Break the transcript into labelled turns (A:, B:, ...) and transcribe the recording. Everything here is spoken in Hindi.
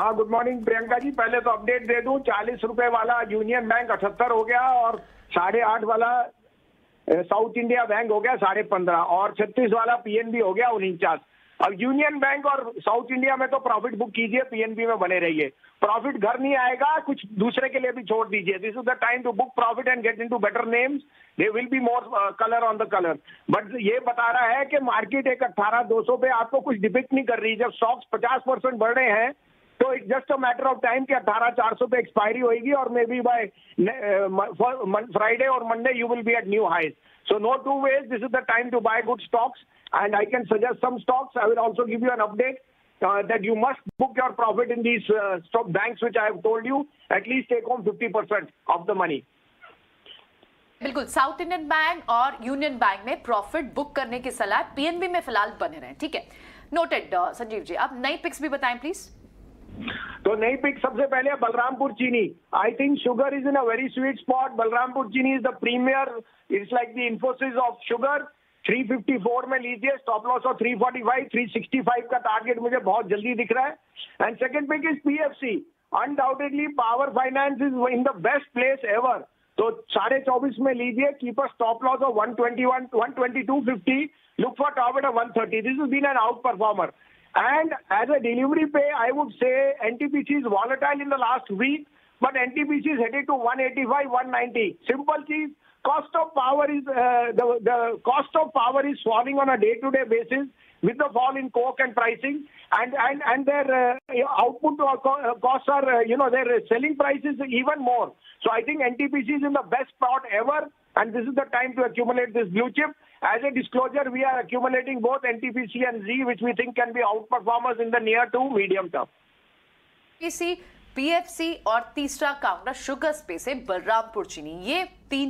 A: हाँ गुड मॉर्निंग प्रियंका जी। पहले तो अपडेट दे दूँ, चालीस रुपए वाला यूनियन बैंक अठहत्तर हो गया और साढ़े आठ वाला साउथ इंडिया बैंक हो गया साढ़े पंद्रह और छत्तीस वाला पीएनबी हो गया उनचास। अब यूनियन बैंक और साउथ इंडिया में तो प्रॉफिट बुक कीजिए पीएनबी में बने रहिए। प्रॉफिट घर नहीं आएगा, कुछ दूसरे के लिए भी छोड़ दीजिए। This is the time to book profit and get into better names they will be more colour on the colour but ये बता रहा है कि मार्केट एक अट्ठारह, दो सौ पे आपको कुछ डिपिक्ट नहीं कर रही। जब स्टॉक्स पचास परसेंट बढ़ रहे हैं it just a matter of time कि अठारह चार सौ पे एक्सपायरी होगी और मे बी बाय फ्राइडे और Monday you will be at new highs so no two ways this is the time to buy good stocks and I can suggest some stocks. I will also give you an update uh, that you must book your profit in these uh, stock banks, which I have told you. At least take home 50% of.
B: बिल्कुल साउथ इंडियन बैंक और यूनियन बैंक में प्रॉफिट बुक करने की सलाह पीएनबी में फ़िलहाल बने रहे ठीक है नोटेड संजीव जी आप नई पिक्स भी बताएँ प्लीज़
A: तो नई पिक, सबसे पहले Balrampur Chini. I think sugar is in a very sweet spot Balrampur Chini is the premier it's like the Infosys of sugar 354 में लीजिए स्टॉप लॉस और 345 365 का टारगेट मुझे बहुत जल्दी दिख रहा है। And second pick is PFC undoubtedly power finance is in the best place ever तो साढ़े चौबीस में लीजिए keep a stop loss of 121 122.50 look for target of 130 this is been an outperformer and as a delivery pay i would say ntpc is volatile in the last week but ntpc is headed to 185 190 simple cheese cost of power is uh, the the cost of power is falling on a day-to-day basis with the fall in coke and pricing, and and and their uh, output costs are uh, you know their selling prices even more. So I think NTPC is in the best spot ever, and this is the time to accumulate this blue chip. As a disclosure, we are accumulating both NTPC and Z, which we think can be outperformers in the near to medium term.
B: PFC और तीसरा काउंटर शुगर स्पेस है बलरामपुर चीनी ये तीन